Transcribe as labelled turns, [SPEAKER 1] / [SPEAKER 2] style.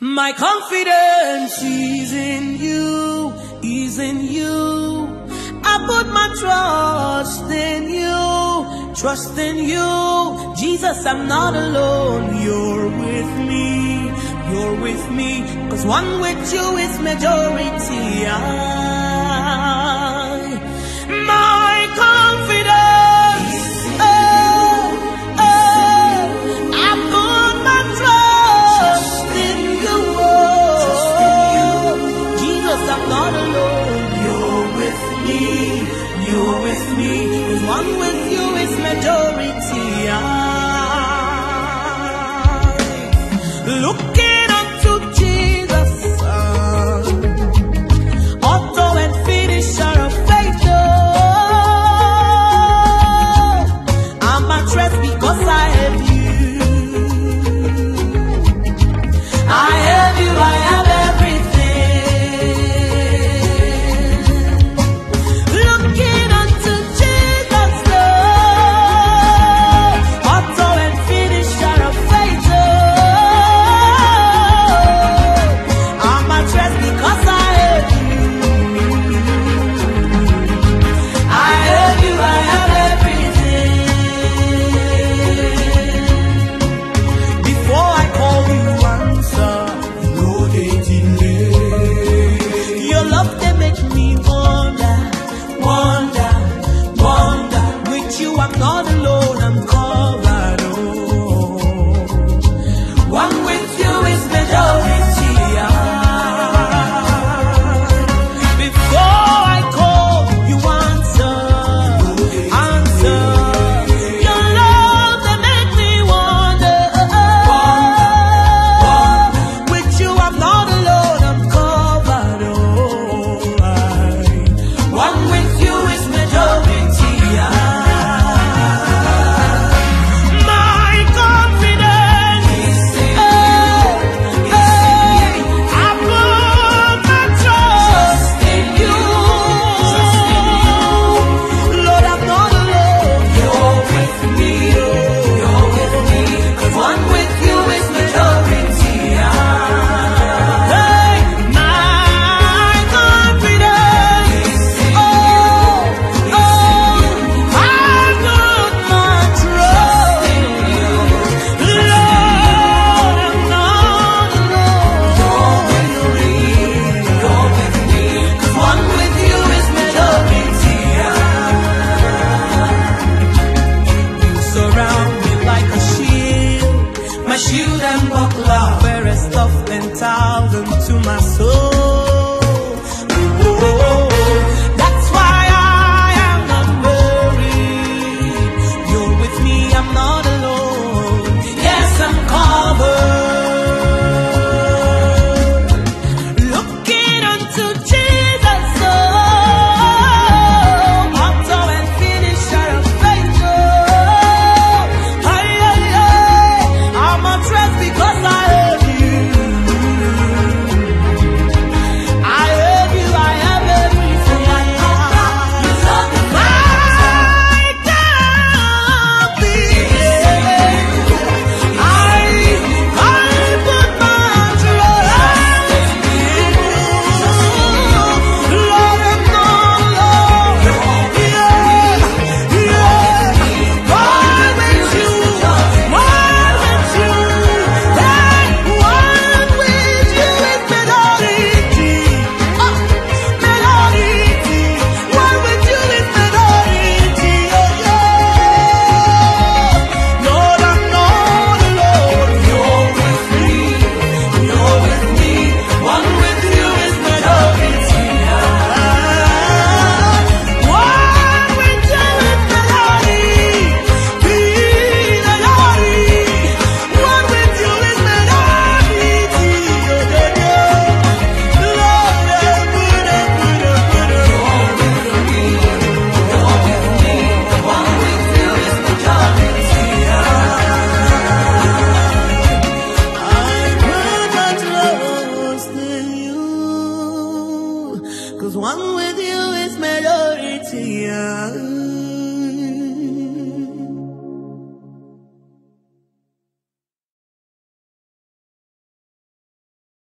[SPEAKER 1] My confidence is in you, is in you. I put my trust in you, trust in you. Jesus, I'm not alone. You're with me, you're with me. Cause one with you is majority. I One with you is majority. Look stuff in time.